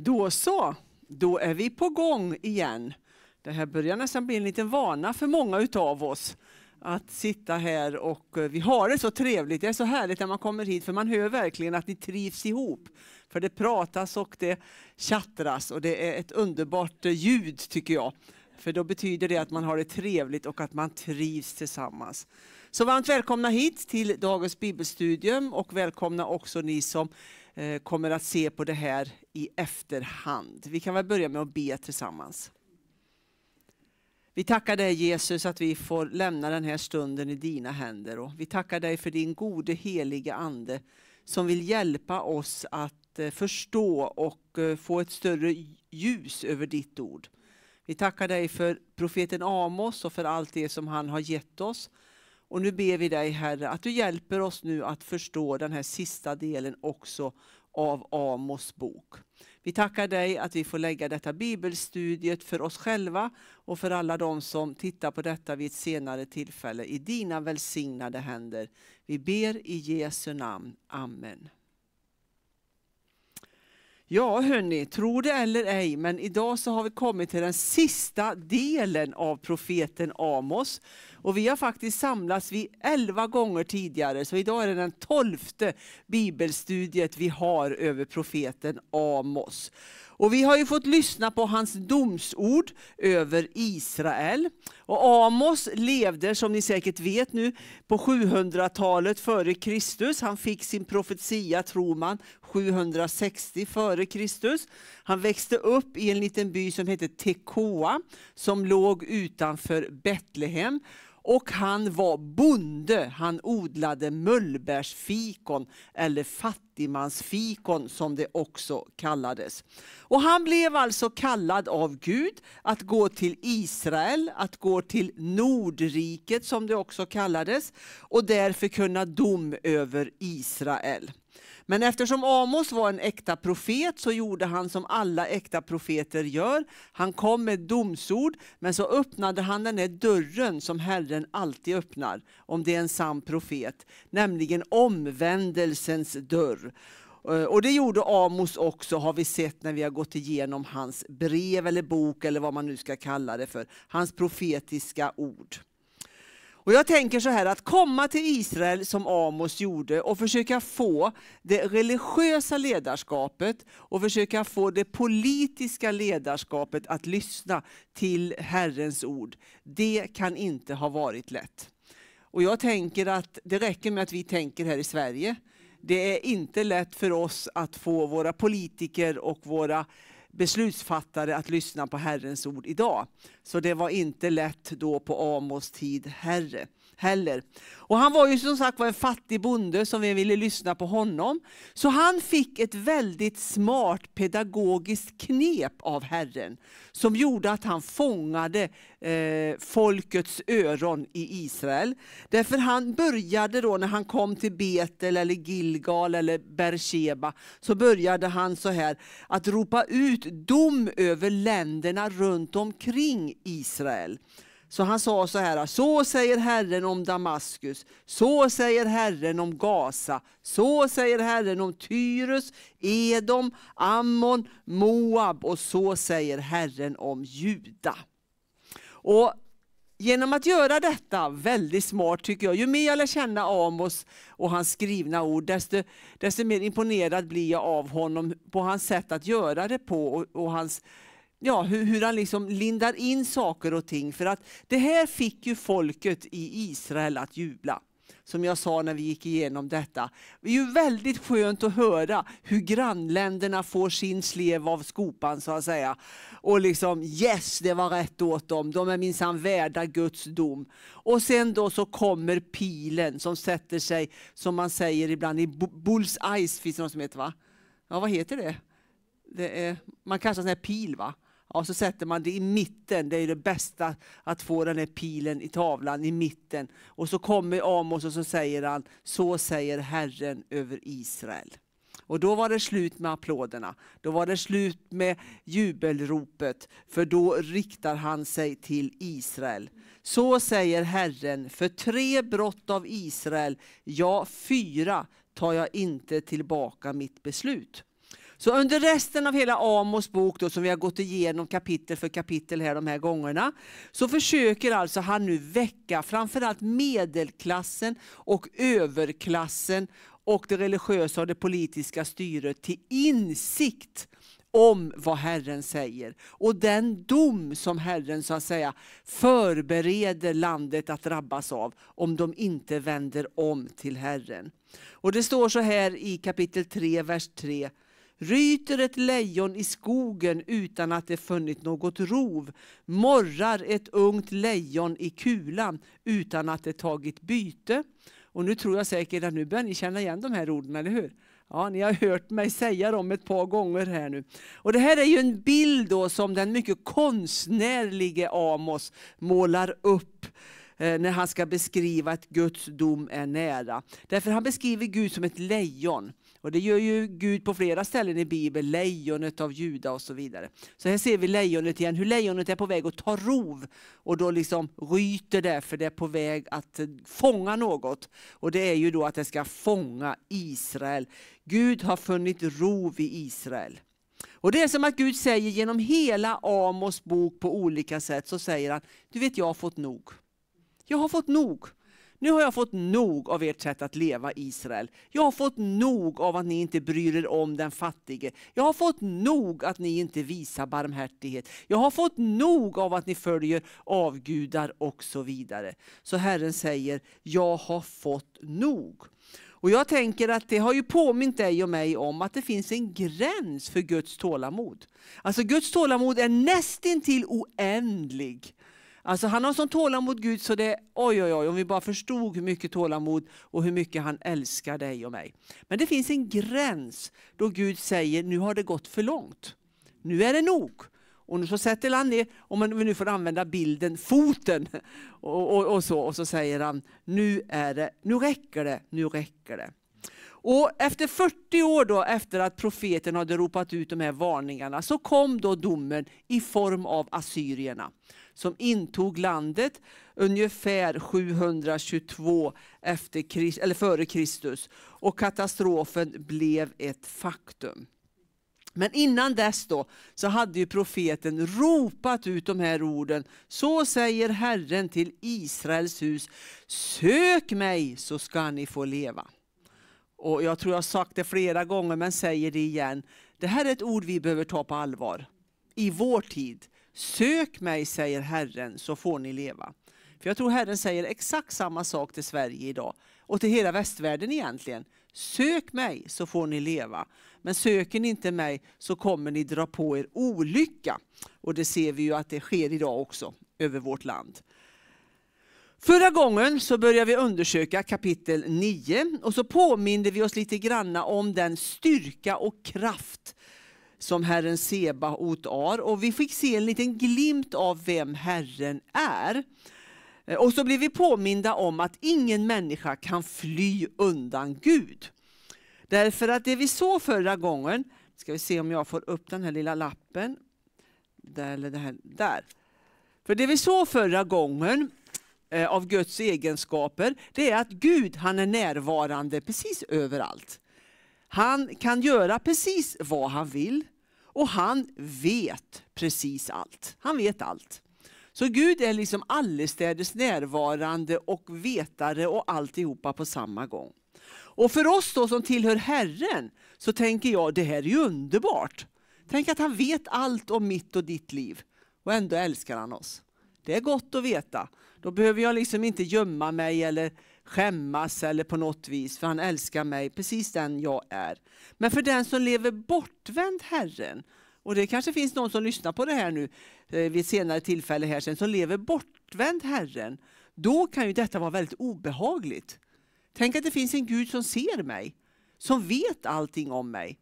Då så, då är vi på gång igen. Det här börjar nästan bli en liten vana för många utav oss att sitta här och eh, vi har det så trevligt. Det är så härligt när man kommer hit för man hör verkligen att ni trivs ihop. För det pratas och det tjattras och det är ett underbart eh, ljud tycker jag. För då betyder det att man har det trevligt och att man trivs tillsammans. Så varmt välkomna hit till dagens bibelstudium och välkomna också ni som Eh, kommer att se på det här i efterhand. Vi kan väl börja med att be tillsammans. Vi tackar dig Jesus att vi får lämna den här stunden i dina händer. Och vi tackar dig för din gode heliga Ande som vill hjälpa oss att eh, förstå och eh, få ett större ljus över ditt ord. Vi tackar dig för profeten Amos och för allt det som han har gett oss. Och nu ber vi dig Herre att du hjälper oss nu att förstå den här sista delen också av Amos bok. Vi tackar dig att vi får lägga detta bibelstudiet för oss själva och för alla de som tittar på detta vid ett senare tillfälle i dina välsignade händer. Vi ber i Jesu namn. Amen. Ja hörni, tro det eller ej, men idag så har vi kommit till den sista delen av profeten Amos. Och vi har faktiskt samlats vid elva gånger tidigare, så idag är det den tolfte bibelstudiet vi har över profeten Amos. Och vi har ju fått lyssna på hans domsord över Israel. Och Amos levde, som ni säkert vet nu, på 700-talet före Kristus. Han fick sin profetia, tror man, 760 före Kristus. Han växte upp i en liten by som hette Tekoa, som låg utanför Betlehem. Och han var bonde, han odlade mullbärsfikon eller fattigmansfikon som det också kallades. Och han blev alltså kallad av Gud att gå till Israel, att gå till Nordriket som det också kallades och därför kunna dom över Israel. Men eftersom Amos var en äkta profet så gjorde han som alla äkta profeter gör. Han kom med domsord, men så öppnade han den här dörren som Herren alltid öppnar, om det är en sann profet, nämligen omvändelsens dörr. Eh, och det gjorde Amos också, har vi sett när vi har gått igenom hans brev eller bok eller vad man nu ska kalla det för, hans profetiska ord. Och jag tänker så här att komma till Israel som Amos gjorde och försöka få det religiösa ledarskapet och försöka få det politiska ledarskapet att lyssna till Herrens ord. Det kan inte ha varit lätt. Och jag tänker att det räcker med att vi tänker här i Sverige. Det är inte lätt för oss att få våra politiker och våra beslutsfattare att lyssna på Herrens ord idag. Så det var inte lätt då på Amos tid herre, heller. Och han var ju som sagt var en fattig bonde som vi ville lyssna på honom. Så han fick ett väldigt smart pedagogiskt knep av Herren som gjorde att han fångade eh, folkets öron i Israel. Därför han började då när han kom till Betel eller Gilgal eller Bersheba så började han så här att ropa ut dom över länderna runt omkring Israel. Så han sa så här, så säger Herren om Damaskus, så säger Herren om Gaza, så säger Herren om Tyrus, Edom, Ammon, Moab och så säger Herren om Juda. Och Genom att göra detta väldigt smart tycker jag, ju mer jag lär känna Amos och hans skrivna ord, desto, desto mer imponerad blir jag av honom på hans sätt att göra det på och, och hans ja, hur, hur, han liksom lindar in saker och ting. För att det här fick ju folket i Israel att jubla. Som jag sa när vi gick igenom detta. Det är ju väldigt skönt att höra hur grannländerna får sin slev av skopan så att säga. Och liksom yes, det var rätt åt dem. De är minsann värda Guds dom. Och sen då så kommer pilen som sätter sig, som man säger ibland, i bulls eyes finns det något som heter va? Ja, vad heter det? det är, man kastar en sån här pil va? Ja, så sätter man det i mitten. Det är det bästa att få den här pilen i tavlan i mitten. Och så kommer Amos och så säger han, så säger Herren över Israel. Och då var det slut med applåderna. Då var det slut med jubelropet. För då riktar han sig till Israel. Så säger Herren, för tre brott av Israel, ja fyra, tar jag inte tillbaka mitt beslut. Så under resten av hela Amos bok, då, som vi har gått igenom kapitel för kapitel här de här gångerna, så försöker alltså han nu väcka framförallt medelklassen och överklassen och det religiösa och det politiska styret till insikt om vad Herren säger. Och den dom som Herren så att säga förbereder landet att drabbas av om de inte vänder om till Herren. Och det står så här i kapitel 3, vers 3. Ryter ett lejon i skogen utan att det funnit något rov, morrar ett ungt lejon i kulan utan att det tagit byte. Och nu tror jag säkert att nu börjar ni känna igen de här orden, eller hur? Ja, ni har hört mig säga dem ett par gånger här nu. Och det här är ju en bild då som den mycket konstnärlige Amos målar upp eh, när han ska beskriva att Guds dom är nära. Därför han beskriver Gud som ett lejon. Och det gör ju Gud på flera ställen i Bibeln, lejonet av Juda och så vidare. Så här ser vi lejonet igen, hur lejonet är på väg att ta rov och då liksom ryter det för det är på väg att fånga något. Och det är ju då att det ska fånga Israel. Gud har funnit rov i Israel. Och Det är som att Gud säger genom hela Amos bok på olika sätt, så säger han, du vet jag har fått nog. Jag har fått nog. Nu har jag fått nog av ert sätt att leva Israel. Jag har fått nog av att ni inte bryr er om den fattige. Jag har fått nog att ni inte visar barmhärtighet. Jag har fått nog av att ni följer avgudar och så vidare. Så Herren säger, jag har fått nog. Och jag tänker att det har ju påmint dig och mig om att det finns en gräns för Guds tålamod. Alltså Guds tålamod är nästintill oändlig. Alltså han har sån tålamod Gud så det, oj oj oj, om vi bara förstod hur mycket tålamod och hur mycket han älskar dig och mig. Men det finns en gräns då Gud säger, nu har det gått för långt. Nu är det nog. Och nu så sätter han ner, om man nu får använda bilden, foten. Och, och, och, så, och så säger han, nu, är det, nu räcker det, nu räcker det. Och efter 40 år då, efter att profeten hade ropat ut de här varningarna, så kom då domen i form av assyrierna som intog landet ungefär 722 efter, eller före Kristus. Och katastrofen blev ett faktum. Men innan dess då, så hade ju profeten ropat ut de här orden. Så säger Herren till Israels hus, sök mig så ska ni få leva. Och Jag tror jag har sagt det flera gånger men säger det igen. Det här är ett ord vi behöver ta på allvar i vår tid. Sök mig, säger Herren, så får ni leva. För Jag tror Herren säger exakt samma sak till Sverige idag och till hela västvärlden egentligen. Sök mig så får ni leva. Men söker ni inte mig så kommer ni dra på er olycka. Och det ser vi ju att det sker idag också över vårt land. Förra gången så började vi undersöka kapitel 9 och så påminde vi oss lite granna om den styrka och kraft som Herren Sebaot är. Och vi fick se en liten glimt av vem Herren är. Eh, och så blev vi påminda om att ingen människa kan fly undan Gud. Därför att det vi såg förra gången, ska vi se om jag får upp den här lilla lappen. Där, eller det här, där. För det vi såg förra gången eh, av Guds egenskaper, det är att Gud han är närvarande precis överallt. Han kan göra precis vad han vill och han vet precis allt. Han vet allt. Så Gud är liksom allestädes närvarande och vetare och alltihopa på samma gång. Och för oss då som tillhör Herren så tänker jag det här är ju underbart. Tänk att han vet allt om mitt och ditt liv och ändå älskar han oss. Det är gott att veta. Då behöver jag liksom inte gömma mig eller skämmas eller på något vis, för han älskar mig precis den jag är. Men för den som lever bortvänd Herren, och det kanske finns någon som lyssnar på det här nu eh, vid ett senare tillfälle här sen, som lever bortvänd Herren, då kan ju detta vara väldigt obehagligt. Tänk att det finns en Gud som ser mig, som vet allting om mig.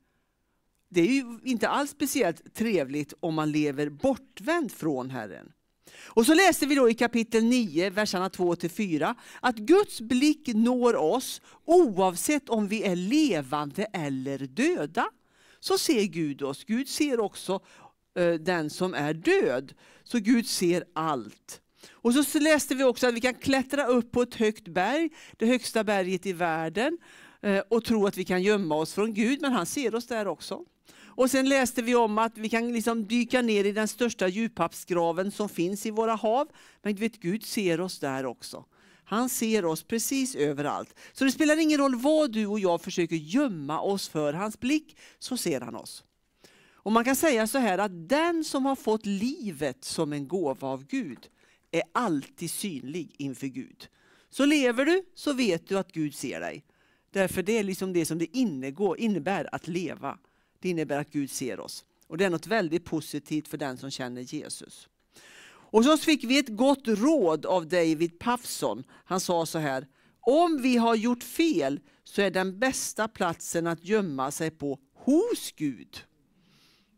Det är ju inte alls speciellt trevligt om man lever bortvänd från Herren. Och så läste vi då i kapitel 9, verserna 2-4, att Guds blick når oss oavsett om vi är levande eller döda. Så ser Gud oss. Gud ser också eh, den som är död. Så Gud ser allt. Och så läste vi också att vi kan klättra upp på ett högt berg, det högsta berget i världen, eh, och tro att vi kan gömma oss från Gud, men han ser oss där också. Och sen läste vi om att vi kan liksom dyka ner i den största djuphavsgraven som finns i våra hav. Men vet, Gud ser oss där också. Han ser oss precis överallt. Så det spelar ingen roll vad du och jag försöker gömma oss för hans blick, så ser han oss. Och Man kan säga så här att den som har fått livet som en gåva av Gud är alltid synlig inför Gud. Så lever du så vet du att Gud ser dig. Därför det är liksom det som det innebär att leva. Det innebär att Gud ser oss. Och det är något väldigt positivt för den som känner Jesus. Och så fick vi ett gott råd av David Pafson. Han sa så här, om vi har gjort fel så är den bästa platsen att gömma sig på hos Gud.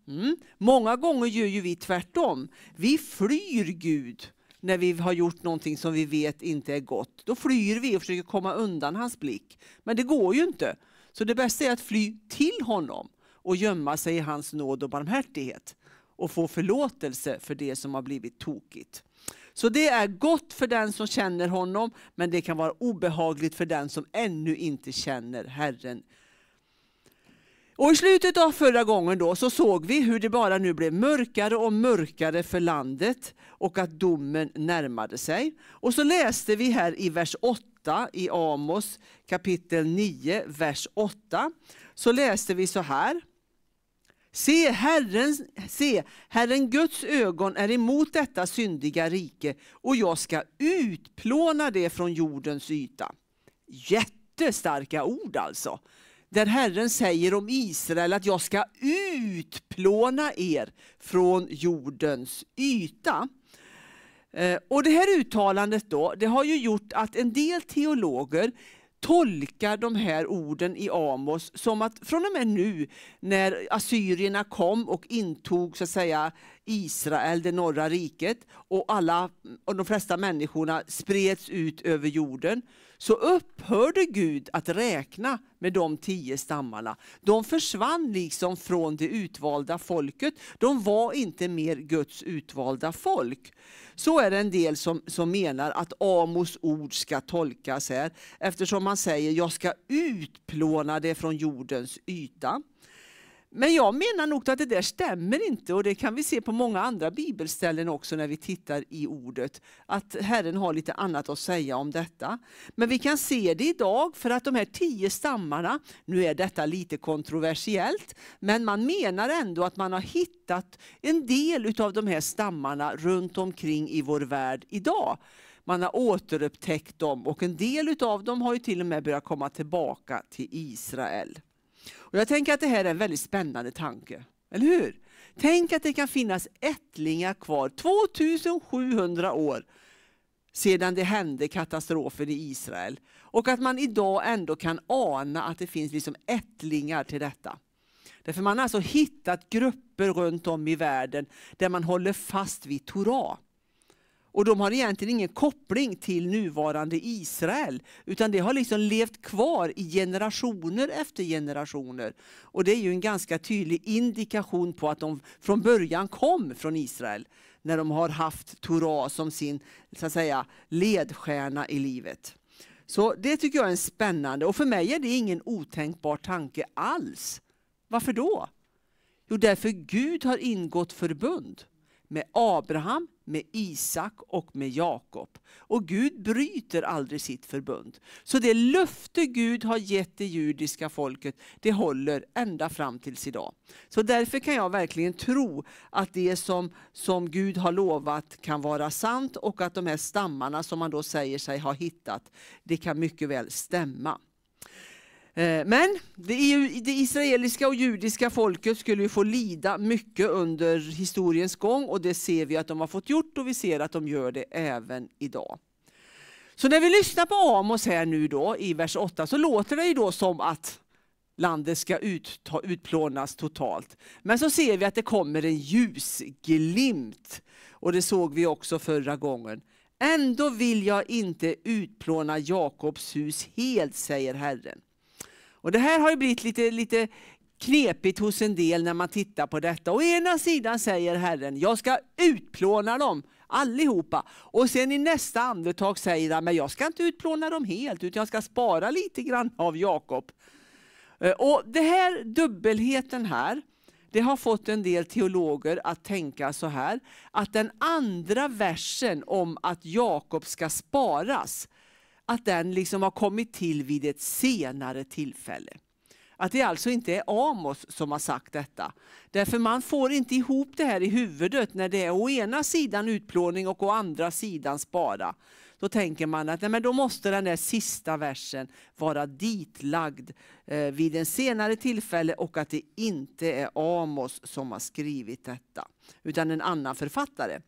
Mm. Många gånger gör ju vi tvärtom. Vi flyr Gud när vi har gjort någonting som vi vet inte är gott. Då flyr vi och försöker komma undan hans blick. Men det går ju inte. Så det bästa är att fly till honom och gömma sig i hans nåd och barmhärtighet och få förlåtelse för det som har blivit tokigt. Så det är gott för den som känner honom, men det kan vara obehagligt för den som ännu inte känner Herren. Och I slutet av förra gången då så såg vi hur det bara nu blev mörkare och mörkare för landet och att domen närmade sig. Och så läste vi här i vers 8 i Amos kapitel 9, vers 8. Så läste vi så här. Se, Herren, se, Herren Guds ögon är emot detta syndiga rike och jag ska utplåna det från jordens yta. Jättestarka ord alltså. Där Herren säger om Israel att jag ska utplåna er från jordens yta. Eh, och Det här uttalandet då, det har ju gjort att en del teologer tolkar de här orden i Amos som att från och med nu när assyrierna kom och intog så att säga Israel, det norra riket och alla och de flesta människorna spreds ut över jorden så upphörde Gud att räkna med de tio stammarna. De försvann liksom från det utvalda folket. De var inte mer Guds utvalda folk. Så är det en del som, som menar att Amos ord ska tolkas här eftersom man säger jag ska utplåna det från jordens yta. Men jag menar nog att det där stämmer inte och det kan vi se på många andra bibelställen också när vi tittar i ordet. Att Herren har lite annat att säga om detta. Men vi kan se det idag för att de här tio stammarna, nu är detta lite kontroversiellt, men man menar ändå att man har hittat en del av de här stammarna runt omkring i vår värld idag. Man har återupptäckt dem och en del av dem har ju till och med börjat komma tillbaka till Israel. Och jag tänker att det här är en väldigt spännande tanke. Eller hur? Tänk att det kan finnas ättlingar kvar 2700 år sedan det hände katastrofen i Israel. Och att man idag ändå kan ana att det finns liksom ättlingar till detta. Därför man har alltså hittat grupper runt om i världen där man håller fast vid Torah. Och de har egentligen ingen koppling till nuvarande Israel, utan det har liksom levt kvar i generationer efter generationer. Och det är ju en ganska tydlig indikation på att de från början kom från Israel, när de har haft Torah som sin så att säga, ledstjärna i livet. Så det tycker jag är spännande och för mig är det ingen otänkbar tanke alls. Varför då? Jo, därför Gud har ingått förbund med Abraham, med Isak och med Jakob. Och Gud bryter aldrig sitt förbund. Så det löfte Gud har gett det judiska folket, det håller ända fram tills idag. Så därför kan jag verkligen tro att det som, som Gud har lovat kan vara sant och att de här stammarna som man då säger sig ha hittat, det kan mycket väl stämma. Eh, men det, israeliska och judiska folket skulle ju få lida mycket under historiens gång och det ser vi att de har fått gjort och vi ser att de gör det även idag. Så när vi lyssnar på Amos här nu då i vers 8 så låter det ju då som att landet ska ut, utplånas totalt. Men så ser vi att det kommer en ljusglimt och det såg vi också förra gången. Ändå vill jag inte utplåna Jakobs hus helt, säger Herren. Och det här har ju blivit lite, lite knepigt hos en del när man tittar på detta. Å ena sidan säger Herren, jag ska utplåna dem allihopa. Och sen i nästa andetag säger han, men jag ska inte utplåna dem helt, utan jag ska spara lite grann av Jakob. Eh, och det här dubbelheten här, det har fått en del teologer att tänka så här, att den andra versen om att Jakob ska sparas, att den liksom har kommit till vid ett senare tillfälle. Att det alltså inte är Amos som har sagt detta. Därför man får inte ihop det här i huvudet när det är å ena sidan utplåning och å andra sidan spara. Då tänker man att nej, men då måste den där sista versen vara ditlagd eh, vid en senare tillfälle och att det inte är Amos som har skrivit detta, utan en annan författare.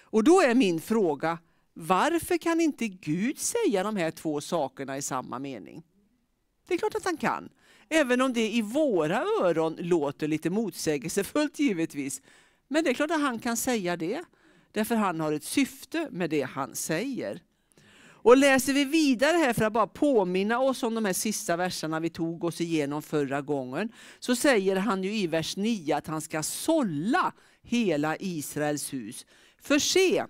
Och då är min fråga, varför kan inte Gud säga de här två sakerna i samma mening? Det är klart att han kan. Även om det i våra öron låter lite motsägelsefullt givetvis. Men det är klart att han kan säga det. Därför han har ett syfte med det han säger. Och läser vi vidare här för att bara påminna oss om de här sista verserna vi tog oss igenom förra gången. Så säger han ju i vers 9 att han ska sålla hela Israels hus. För se,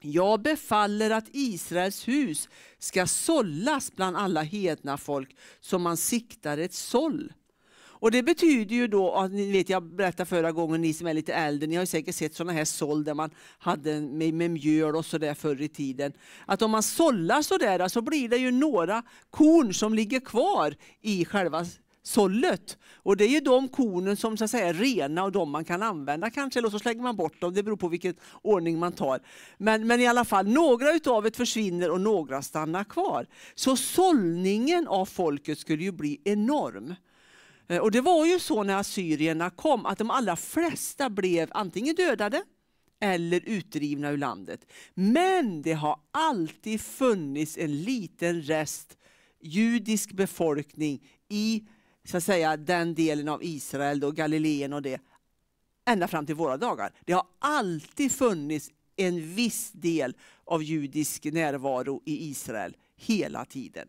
jag befaller att Israels hus ska sållas bland alla hedna folk som man siktar ett såll. Och det betyder ju då, att ni vet jag berättade förra gången, ni som är lite äldre, ni har säkert sett sådana här såll där man hade med, med mjöl och sådär förr i tiden. Att om man sållar sådär så blir det ju några korn som ligger kvar i själva sållet. Och det är ju de kornen som så att säga är rena och de man kan använda kanske, eller så slänger man bort dem, det beror på vilken ordning man tar. Men, men i alla fall, några utav det försvinner och några stannar kvar. Så sållningen av folket skulle ju bli enorm. Eh, och det var ju så när assyrierna kom att de allra flesta blev antingen dödade eller utdrivna ur landet. Men det har alltid funnits en liten rest judisk befolkning i så att säga, den delen av Israel, då, Galileen och det, ända fram till våra dagar. Det har alltid funnits en viss del av judisk närvaro i Israel hela tiden.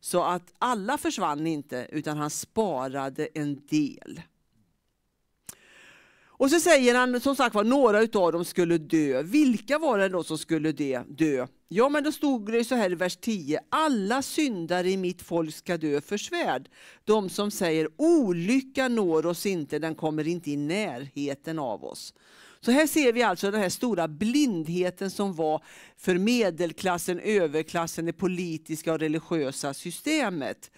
Så att alla försvann inte, utan han sparade en del. Och så säger han som sagt var några utav dem skulle dö. Vilka var det då som skulle dö? Ja, men då stod det så här i vers 10. Alla syndare i mitt folk ska dö för svärd. De som säger olycka når oss inte, den kommer inte i närheten av oss. Så här ser vi alltså den här stora blindheten som var för medelklassen, överklassen, det politiska och religiösa systemet.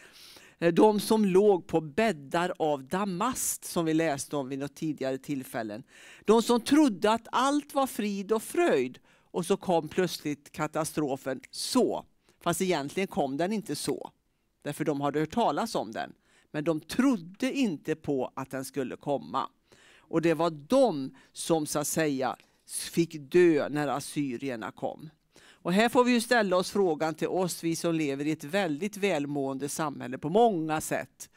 Eh, de som låg på bäddar av damast som vi läste om vid något tidigare tillfällen. De som trodde att allt var frid och fröjd och så kom plötsligt katastrofen så. Fast egentligen kom den inte så. Därför de hade hört talas om den. Men de trodde inte på att den skulle komma. Och det var de som så att säga fick dö när assyrierna kom. Och här får vi ställa oss frågan till oss, vi som lever i ett väldigt välmående samhälle på många sätt.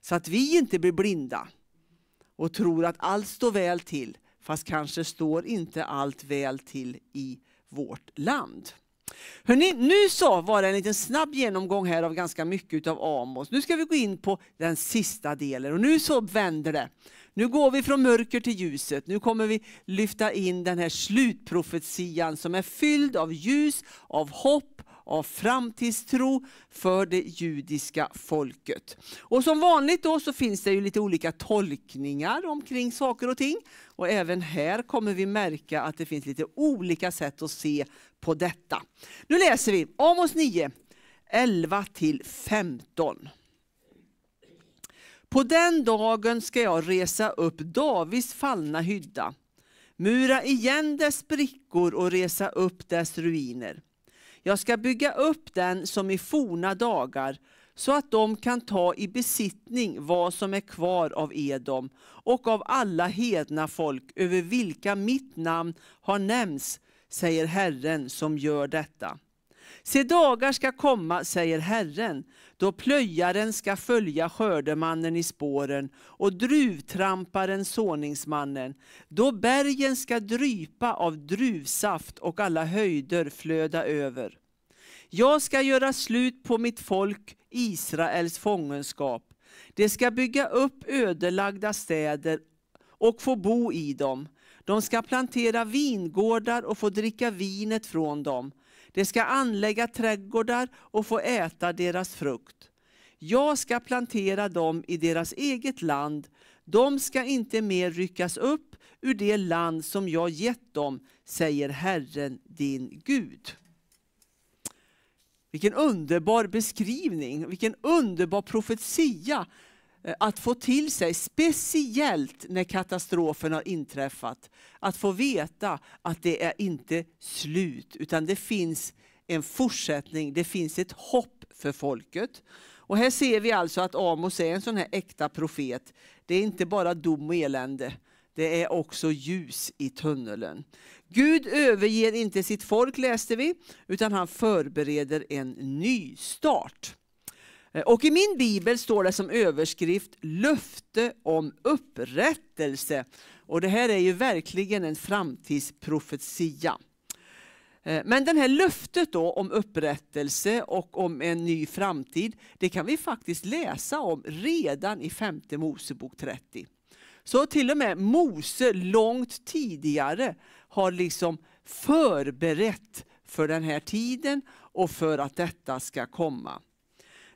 Så att vi inte blir blinda och tror att allt står väl till, fast kanske står inte allt väl till i vårt land. Hörrni, nu så var det en liten snabb genomgång här av ganska mycket av Amos. Nu ska vi gå in på den sista delen och nu så vänder det. Nu går vi från mörker till ljuset. Nu kommer vi lyfta in den här slutprofetian som är fylld av ljus, av hopp, av framtidstro för det judiska folket. Och som vanligt då så finns det ju lite olika tolkningar omkring saker och ting. Och även här kommer vi märka att det finns lite olika sätt att se på detta. Nu läser vi Amos 9, 11 till 15. På den dagen ska jag resa upp Davids fallna hydda, mura igen dess sprickor och resa upp dess ruiner. Jag ska bygga upp den som i forna dagar, så att de kan ta i besittning vad som är kvar av Edom och av alla hedna folk över vilka mitt namn har nämnts, säger Herren som gör detta. Se dagar ska komma, säger Herren, då plöjaren ska följa skördemannen i spåren och druvtramparen såningsmannen, då bergen ska drypa av druvsaft och alla höjder flöda över. Jag ska göra slut på mitt folk Israels fångenskap. De ska bygga upp ödelagda städer och få bo i dem. De ska plantera vingårdar och få dricka vinet från dem. De ska anlägga trädgårdar och få äta deras frukt. Jag ska plantera dem i deras eget land. De ska inte mer ryckas upp ur det land som jag gett dem, säger Herren din Gud. Vilken underbar beskrivning, vilken underbar profetia Eh, att få till sig, speciellt när katastrofen har inträffat. Att få veta att det är inte slut, utan det finns en fortsättning, det finns ett hopp för folket. Och här ser vi alltså att Amos är en sån här äkta profet. Det är inte bara dom och elände, det är också ljus i tunneln. Gud överger inte sitt folk läste vi, utan han förbereder en ny start. Eh, och i min bibel står det som överskrift löfte om upprättelse. Och det här är ju verkligen en framtidsprofetia. Eh, men det här löftet då om upprättelse och om en ny framtid, det kan vi faktiskt läsa om redan i femte Mosebok 30. Så till och med Mose långt tidigare har liksom förberett för den här tiden och för att detta ska komma.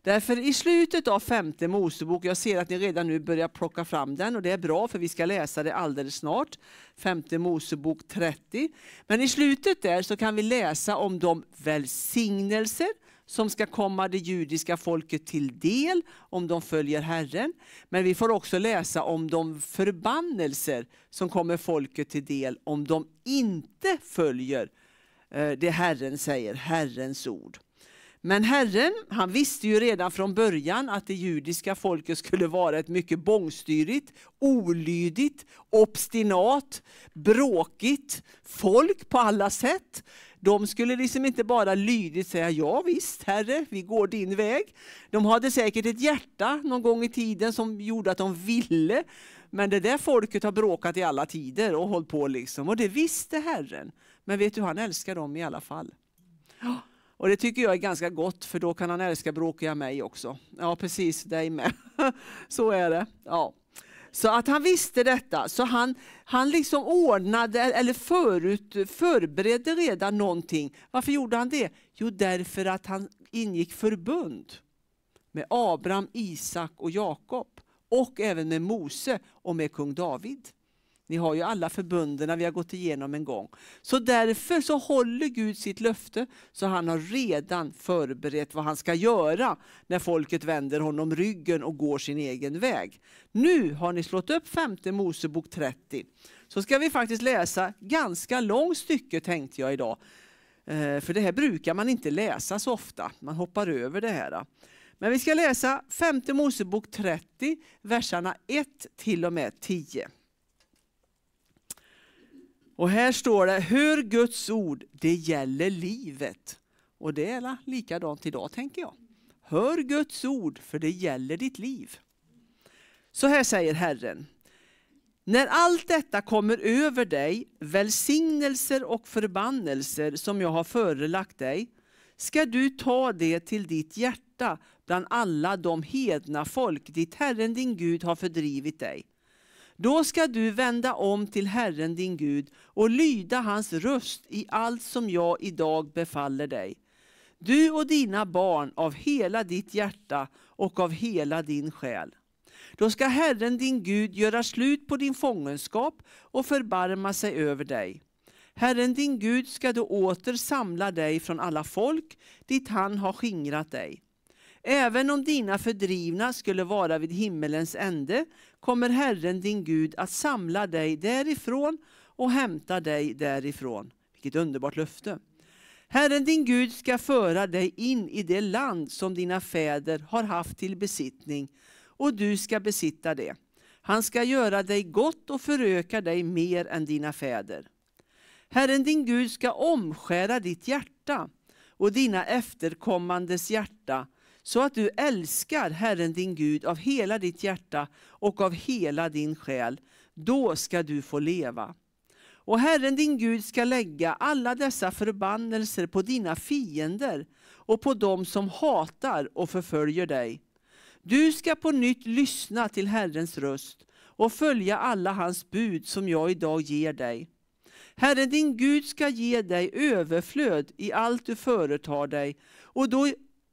Därför i slutet av femte Mosebok, jag ser att ni redan nu börjar plocka fram den och det är bra för vi ska läsa det alldeles snart. Femte Mosebok 30. Men i slutet där så kan vi läsa om de välsignelser som ska komma det judiska folket till del om de följer Herren. Men vi får också läsa om de förbannelser som kommer folket till del om de inte följer eh, det Herren säger, Herrens ord. Men Herren, han visste ju redan från början att det judiska folket skulle vara ett mycket bångstyrigt, olydigt, obstinat, bråkigt folk på alla sätt. De skulle liksom inte bara lydigt säga ja visst herre, vi går din väg. De hade säkert ett hjärta någon gång i tiden som gjorde att de ville. Men det där folket har bråkat i alla tider och hållit på liksom. Och det visste Herren. Men vet du, han älskar dem i alla fall. Och det tycker jag är ganska gott för då kan han älska bråkiga mig också. Ja precis, dig med. Så är det. Ja. Så att han visste detta, så han, han liksom ordnade eller förut, förberedde redan någonting. Varför gjorde han det? Jo, därför att han ingick förbund med Abraham, Isak och Jakob och även med Mose och med kung David. Ni har ju alla förbunden vi har gått igenom en gång. Så därför så håller Gud sitt löfte, så han har redan förberett vad han ska göra när folket vänder honom ryggen och går sin egen väg. Nu har ni slått upp femte Mosebok 30. Så ska vi faktiskt läsa ganska långt stycke tänkte jag idag. Eh, för det här brukar man inte läsa så ofta, man hoppar över det här. Men vi ska läsa femte Mosebok 30, verserna 1 till och med 10. Och här står det, hör Guds ord, det gäller livet. Och det är likadant idag tänker jag. Hör Guds ord, för det gäller ditt liv. Så här säger Herren. När allt detta kommer över dig, välsignelser och förbannelser som jag har förelagt dig, ska du ta det till ditt hjärta bland alla de hedna folk dit Herren din Gud har fördrivit dig. Då ska du vända om till Herren din Gud och lyda hans röst i allt som jag idag befaller dig. Du och dina barn av hela ditt hjärta och av hela din själ. Då ska Herren din Gud göra slut på din fångenskap och förbarma sig över dig. Herren din Gud ska då åter samla dig från alla folk dit han har skingrat dig. Även om dina fördrivna skulle vara vid himmelens ände kommer Herren din Gud att samla dig därifrån och hämta dig därifrån. Vilket underbart löfte. Herren din Gud ska föra dig in i det land som dina fäder har haft till besittning och du ska besitta det. Han ska göra dig gott och föröka dig mer än dina fäder. Herren din Gud ska omskära ditt hjärta och dina efterkommandes hjärta så att du älskar Herren din Gud av hela ditt hjärta och av hela din själ. Då ska du få leva. Och Herren din Gud ska lägga alla dessa förbannelser på dina fiender och på dem som hatar och förföljer dig. Du ska på nytt lyssna till Herrens röst och följa alla hans bud som jag idag ger dig. Herren din Gud ska ge dig överflöd i allt du företar dig och då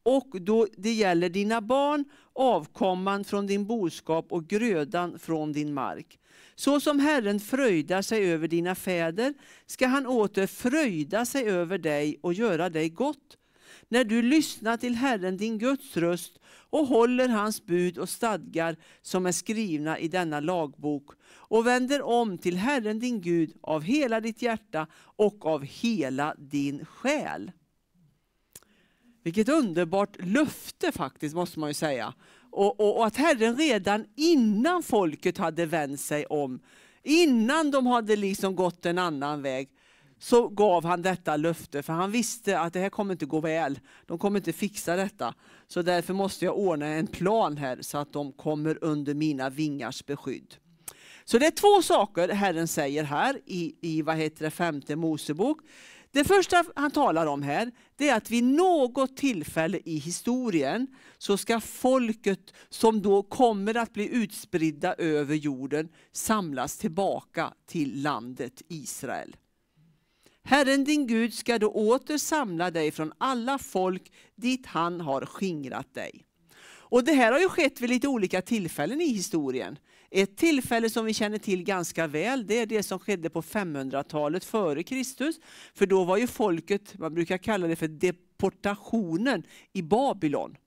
och då det gäller dina barn, avkomman från din boskap och grödan från din mark. Så som Herren fröjdar sig över dina fäder ska han åter fröjda sig över dig och göra dig gott. När du lyssnar till Herren din Guds röst och håller hans bud och stadgar som är skrivna i denna lagbok och vänder om till Herren din Gud av hela ditt hjärta och av hela din själ. Vilket underbart löfte faktiskt måste man ju säga. Och, och, och, att Herren redan innan folket hade vänt sig om, innan de hade liksom gått en annan väg, så gav han detta löfte. För han visste att det här kommer inte gå väl. De kommer inte fixa detta. Så därför måste jag ordna en plan här så att de kommer under mina vingars beskydd. Så det är två saker Herren säger här i, i vad heter det, femte Mosebok. Det första han talar om här, det är att vid något tillfälle i historien så ska folket som då kommer att bli utspridda över jorden samlas tillbaka till landet Israel. Herren din Gud ska då åter samla dig från alla folk dit han har skingrat dig. Och Det här har ju skett vid lite olika tillfällen i historien. Ett tillfälle som vi känner till ganska väl, det är det som skedde på 500-talet före Kristus. För då var ju folket, man brukar kalla det för deportationen i Babylon.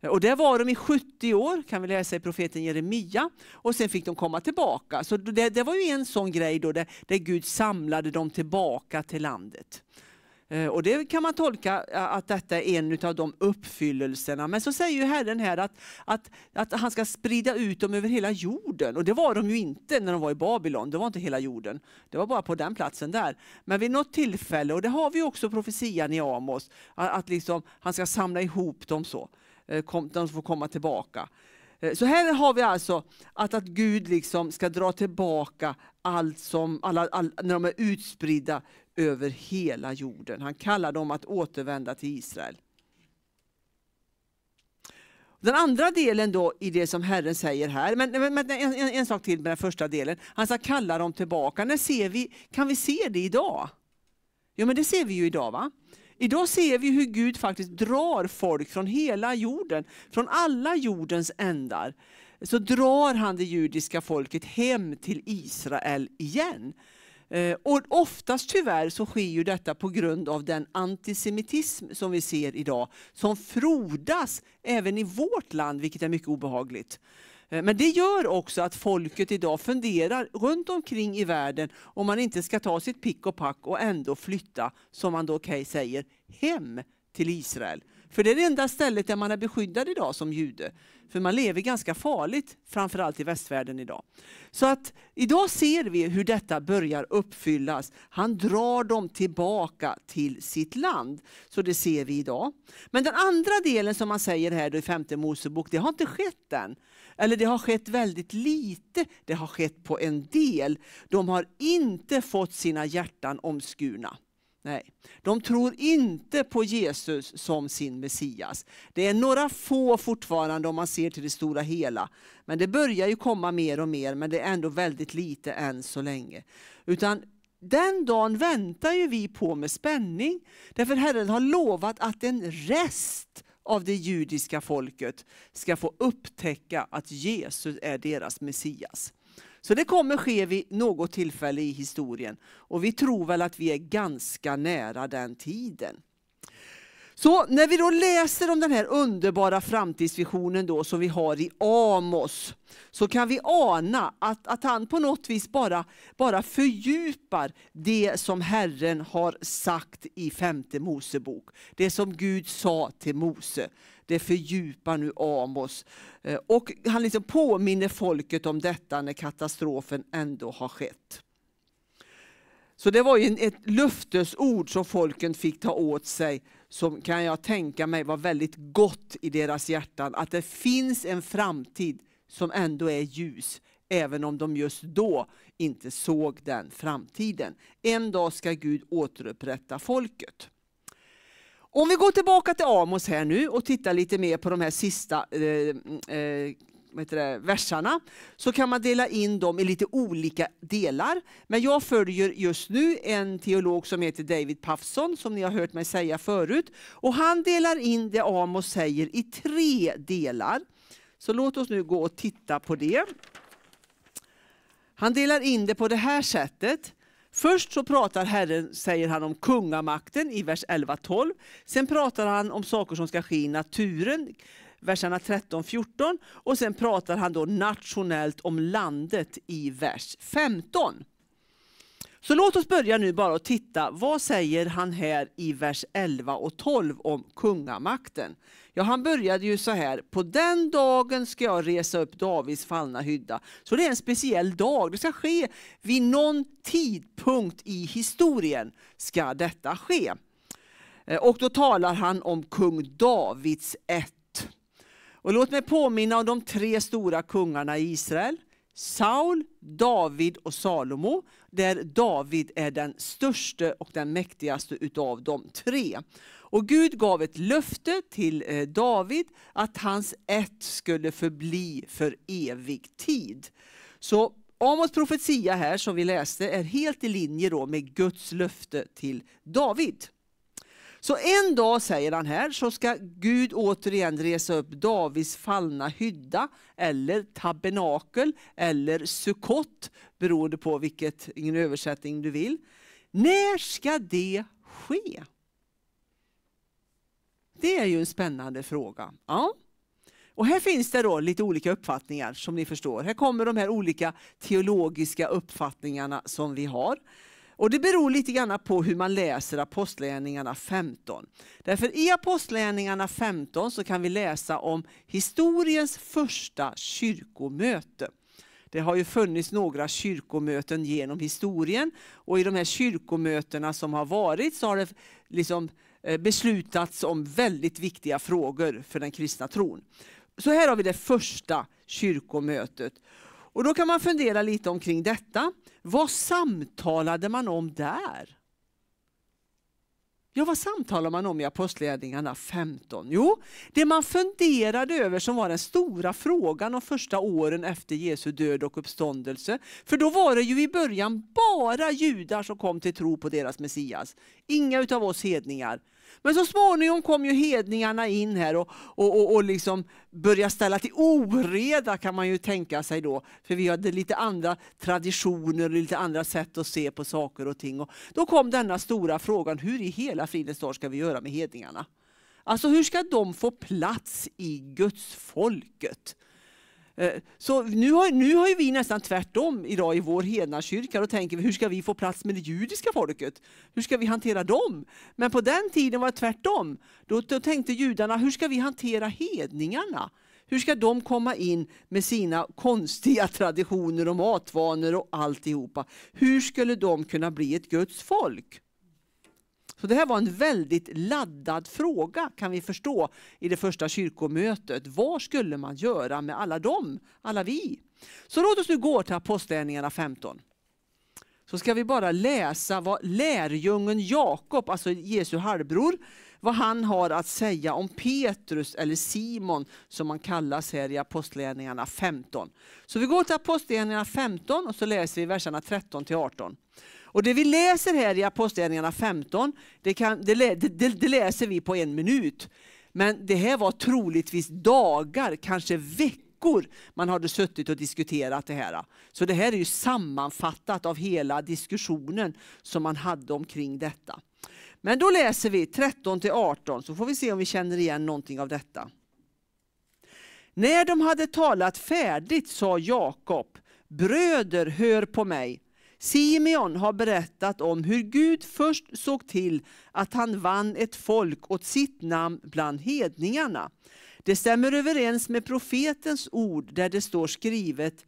Och där var de i 70 år, kan vi läsa i profeten Jeremia. Och sen fick de komma tillbaka. Så det, det var ju en sån grej då, där, där Gud samlade dem tillbaka till landet. Eh, och det kan man tolka eh, att detta är en av de uppfyllelserna. Men så säger ju Herren här att, att, att han ska sprida ut dem över hela jorden. Och det var de ju inte när de var i Babylon. Det var inte hela jorden. Det var bara på den platsen där. Men vid något tillfälle, och det har vi också profetian i Amos, att, att liksom, han ska samla ihop dem så. Eh, de får komma tillbaka. Så här har vi alltså att, att Gud liksom ska dra tillbaka allt som, alla, all, när de är utspridda över hela jorden. Han kallar dem att återvända till Israel. Den andra delen då i det som Herren säger här, men, men en, en, en, sak till med den första delen. Han ska kalla dem tillbaka. När ser vi, kan vi se det idag? Ja men det ser vi ju idag. va? Idag ser vi hur Gud faktiskt drar folk från hela jorden, från alla jordens ändar. Så drar han det judiska folket hem till Israel igen. Eh, och oftast tyvärr så sker ju detta på grund av den antisemitism som vi ser idag, som frodas även i vårt land, vilket är mycket obehagligt. Eh, men det gör också att folket idag funderar runt omkring i världen om man inte ska ta sitt pick och pack och ändå flytta, som man då okay, säger, hem till Israel. För det är det enda stället där man är beskyddad idag som jude. För man lever ganska farligt, framförallt i västvärlden idag. Så att idag ser vi hur detta börjar uppfyllas. Han drar dem tillbaka till sitt land. Så det ser vi idag. Men den andra delen som man säger här i femte Mosebok, det har inte skett än. Eller det har skett väldigt lite, det har skett på en del. De har inte fått sina hjärtan omskurna. Nej, de tror inte på Jesus som sin Messias. Det är några få fortfarande om man ser till det stora hela. Men det börjar ju komma mer och mer, men det är ändå väldigt lite än så länge. Utan den dagen väntar ju vi på med spänning. Därför Herren har lovat att en rest av det judiska folket ska få upptäcka att Jesus är deras Messias. Så det kommer ske vid något tillfälle i historien. Och vi tror väl att vi är ganska nära den tiden. Så när vi då läser om den här underbara framtidsvisionen då som vi har i Amos, så kan vi ana att, att han på något vis bara, bara fördjupar det som Herren har sagt i femte Mosebok. Det som Gud sa till Mose det fördjupar nu Amos. Eh, och han liksom påminner folket om detta när katastrofen ändå har skett. Så det var ju ett löftesord som folken fick ta åt sig, som kan jag tänka mig var väldigt gott i deras hjärtan. Att det finns en framtid som ändå är ljus, även om de just då inte såg den framtiden. En dag ska Gud återupprätta folket. Om vi går tillbaka till Amos här nu och tittar lite mer på de här sista eh, eh, det, versarna så kan man dela in dem i lite olika delar. Men jag följer just nu en teolog som heter David Pafson som ni har hört mig säga förut. Och han delar in det Amos säger i tre delar. Så låt oss nu gå och titta på det. Han delar in det på det här sättet. Först så pratar Herren, säger han om kungamakten i vers 11-12. Sen pratar han om saker som ska ske i naturen, verserna 13-14. Och sen pratar han då nationellt om landet i vers 15. Så låt oss börja nu bara och titta, vad säger han här i vers 11 och 12 om kungamakten? Ja, han började ju så här, på den dagen ska jag resa upp Davids fallna hydda. Så det är en speciell dag, det ska ske vid någon tidpunkt i historien ska detta ske. Eh, och då talar han om kung Davids ett. Och låt mig påminna om de tre stora kungarna i Israel. Saul, David och Salomo, där David är den största och den mäktigaste utav de tre. Och Gud gav ett löfte till eh, David att hans ett skulle förbli för evig tid. Så Amos profetia här som vi läste är helt i linje då med Guds löfte till David. Så en dag, säger han här, så ska Gud återigen resa upp Davids fallna hydda eller tabernakel eller sukkot, beroende på vilket, ingen översättning du vill. När ska det ske? Det är ju en spännande fråga. Ja. Och här finns det då lite olika uppfattningar som ni förstår. Här kommer de här olika teologiska uppfattningarna som vi har. Och Det beror lite grann på hur man läser Apostlagärningarna 15. Därför i Apostlagärningarna 15 så kan vi läsa om historiens första kyrkomöte. Det har ju funnits några kyrkomöten genom historien och i de här kyrkomötena som har varit så har det liksom eh, beslutats om väldigt viktiga frågor för den kristna tron. Så här har vi det första kyrkomötet. Och då kan man fundera lite omkring detta. Vad samtalade man om där? Ja, vad samtalar man om i Apostlagärningarna 15? Jo, det man funderade över som var den stora frågan de första åren efter Jesu död och uppståndelse. För då var det ju i början bara judar som kom till tro på deras Messias. Inga utav oss hedningar. Men så småningom kom ju hedningarna in här och, och, och, och liksom började ställa till oreda kan man ju tänka sig då. För vi hade lite andra traditioner och lite andra sätt att se på saker och ting. Och då kom denna stora frågan, hur i hela fridens dag ska vi göra med hedningarna? Alltså hur ska de få plats i Guds folket? Eh, så nu har, nu har vi nästan tvärtom idag i vår hednakyrka. Då tänker vi, hur ska vi få plats med det judiska folket? Hur ska vi hantera dem? Men på den tiden var det tvärtom. Då, då tänkte judarna, hur ska vi hantera hedningarna? Hur ska de komma in med sina konstiga traditioner och matvanor och alltihopa? Hur skulle de kunna bli ett Guds folk? Så det här var en väldigt laddad fråga kan vi förstå i det första kyrkomötet. Vad skulle man göra med alla dem, alla vi? Så låt oss nu gå till Apostlagärningarna 15. Så ska vi bara läsa vad lärjungen Jakob, alltså Jesu halvbror, vad han har att säga om Petrus eller Simon som man kallas här i Apostlagärningarna 15. Så vi går till Apostlagärningarna 15 och så läser vi verserna 13 till 18. Och det vi läser här i Apostlagärningarna 15, det, kan, det, det, det, läser vi på en minut. Men det här var troligtvis dagar, kanske veckor man hade suttit och diskuterat det här. Så det här är ju sammanfattat av hela diskussionen som man hade omkring detta. Men då läser vi 13 till 18 så får vi se om vi känner igen någonting av detta. När de hade talat färdigt sa Jakob, bröder hör på mig. Simeon har berättat om hur Gud först såg till att han vann ett folk åt sitt namn bland hedningarna. Det stämmer överens med profetens ord där det står skrivet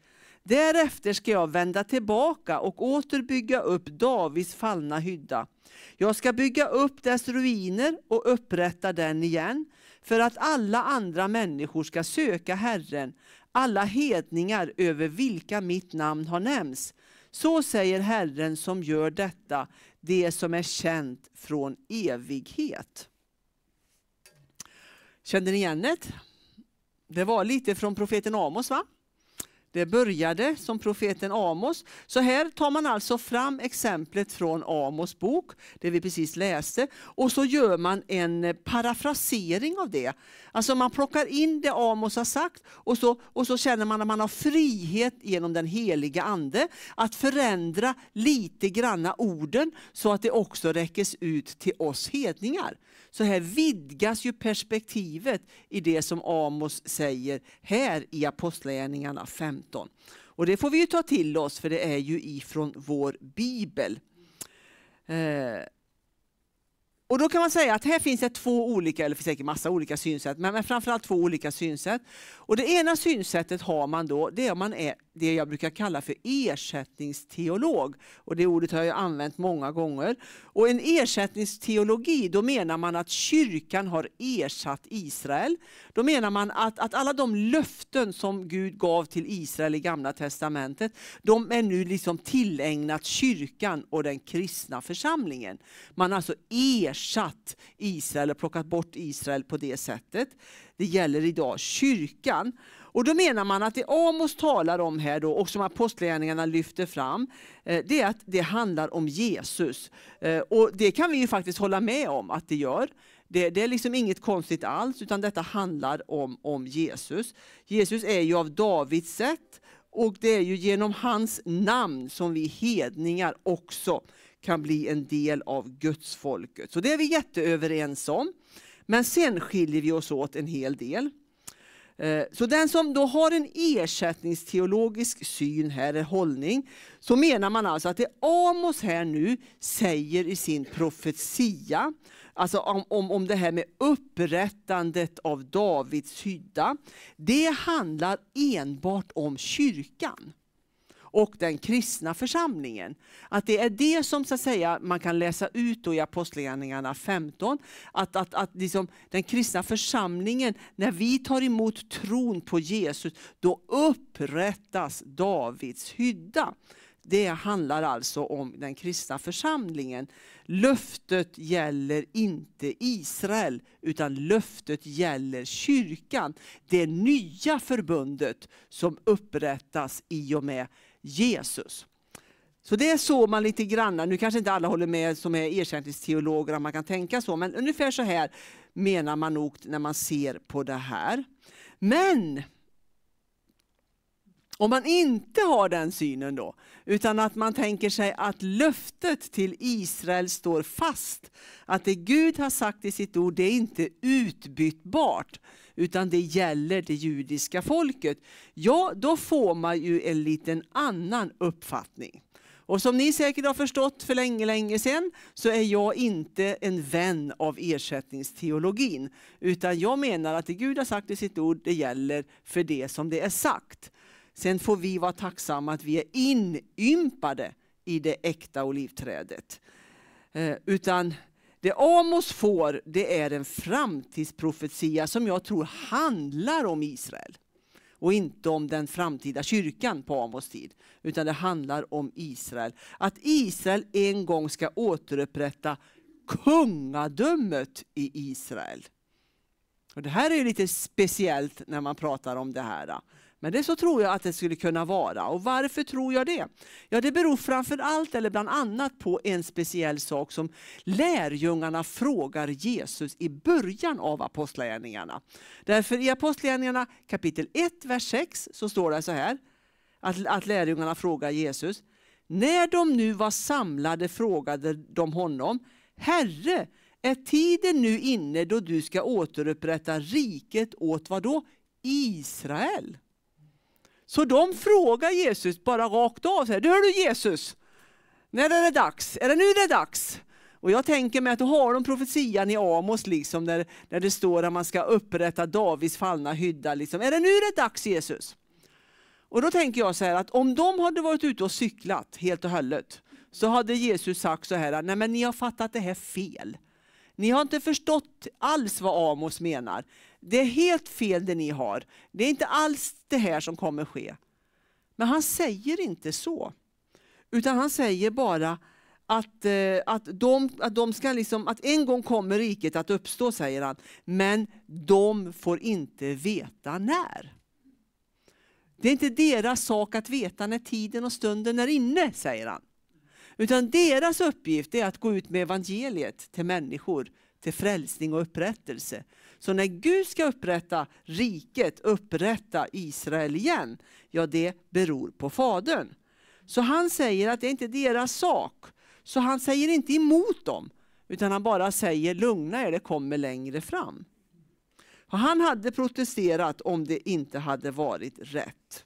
Därefter ska jag vända tillbaka och åter bygga upp Davids fallna hydda. Jag ska bygga upp dess ruiner och upprätta den igen, för att alla andra människor ska söka Herren, alla hedningar över vilka mitt namn har nämnts. Så säger Herren som gör detta, det som är känt från evighet. Känner ni igen det? Det var lite från profeten Amos va? Det började som profeten Amos. Så här tar man alltså fram exemplet från Amos bok, det vi precis läste, och så gör man en parafrasering av det. Alltså man plockar in det Amos har sagt och så, och så känner man att man har frihet genom den heliga Ande att förändra lite granna orden så att det också räckes ut till oss hedningar. Så här vidgas ju perspektivet i det som Amos säger här i Apostlagärningarna 15. Och det får vi ju ta till oss för det är ju ifrån vår bibel. Eh, och då kan man säga att här finns det två olika, eller säkert massa olika synsätt, men framförallt två olika synsätt. Och det ena synsättet har man då, det är om man är det jag brukar kalla för ersättningsteolog. Och det ordet har jag använt många gånger. Och en ersättningsteologi, då menar man att kyrkan har ersatt Israel. Då menar man att, att alla de löften som Gud gav till Israel i Gamla Testamentet, de är nu liksom tillägnat kyrkan och den kristna församlingen. Man har alltså ersatt Israel plockat bort Israel på det sättet. Det gäller idag kyrkan. Och då menar man att det Amos talar om här då, och som apostlagärningarna lyfter fram, eh, det är att det handlar om Jesus. Eh, och det kan vi ju faktiskt hålla med om att det gör. Det, det, är liksom inget konstigt alls, utan detta handlar om, om Jesus. Jesus är ju av Davids sätt och det är ju genom hans namn som vi hedningar också kan bli en del av Guds folket. Så det är vi jätteöverens om. Men sen skiljer vi oss åt en hel del. Eh, så den som då har en ersättningsteologisk syn här, en hållning, så menar man alltså att det Amos här nu säger i sin profetia, alltså om, om, om det här med upprättandet av Davids hydda, det handlar enbart om kyrkan och den kristna församlingen. Att det är det som så att säga, man kan läsa ut i Apostlagärningarna 15. Att, att, att liksom, den kristna församlingen, när vi tar emot tron på Jesus, då upprättas Davids hydda. Det handlar alltså om den kristna församlingen. Löftet gäller inte Israel, utan löftet gäller kyrkan. Det nya förbundet som upprättas i och med Jesus. Så det är så man lite grann, nu kanske inte alla håller med som är ersättningsteologer, man kan tänka så, men ungefär så här menar man nog när man ser på det här. Men om man inte har den synen då, utan att man tänker sig att löftet till Israel står fast, att det Gud har sagt i sitt ord, det är inte utbytbart, utan det gäller det judiska folket. Ja, då får man ju en liten annan uppfattning. Och som ni säkert har förstått för länge, länge sedan så är jag inte en vän av ersättningsteologin. Utan jag menar att det Gud har sagt i sitt ord, det gäller för det som det är sagt. Sen får vi vara tacksamma att vi är inympade i det äkta olivträdet. Eh, utan det Amos får, det är en framtidsprofetia som jag tror handlar om Israel. Och inte om den framtida kyrkan på Amos tid. Utan det handlar om Israel. Att Israel en gång ska återupprätta kungadömet i Israel. Och det här är lite speciellt när man pratar om det här. Men det så tror jag att det skulle kunna vara. Och varför tror jag det? Ja, det beror framför allt, eller bland annat, på en speciell sak som lärjungarna frågar Jesus i början av Apostlagärningarna. Därför i Apostlagärningarna kapitel 1, vers 6 så står det så här, att, att lärjungarna frågar Jesus. När de nu var samlade frågade de honom, Herre, är tiden nu inne då du ska återupprätta riket åt vad då? Israel. Så de frågar Jesus bara rakt av. Så här, du hör du Jesus, när är det dags? Är det nu det är dags? Och jag tänker mig att då har de profetian i Amos, liksom, där, när det står att man ska upprätta Davids fallna hydda. Liksom. Är det nu det är dags Jesus? Och då tänker jag så här att om de hade varit ute och cyklat helt och hållet, så hade Jesus sagt så här, nej men ni har fattat det här fel. Ni har inte förstått alls vad Amos menar. Det är helt fel det ni har. Det är inte alls det här som kommer ske. Men han säger inte så. Utan han säger bara att, eh, att, de, att, de ska liksom, att en gång kommer riket att uppstå, säger han. Men de får inte veta när. Det är inte deras sak att veta när tiden och stunden är inne, säger han. Utan deras uppgift är att gå ut med evangeliet till människor, till frälsning och upprättelse. Så när Gud ska upprätta riket, upprätta Israel igen, ja det beror på Fadern. Så han säger att det inte är deras sak. Så han säger inte emot dem, utan han bara säger lugna er, det kommer längre fram. Han hade protesterat om det inte hade varit rätt.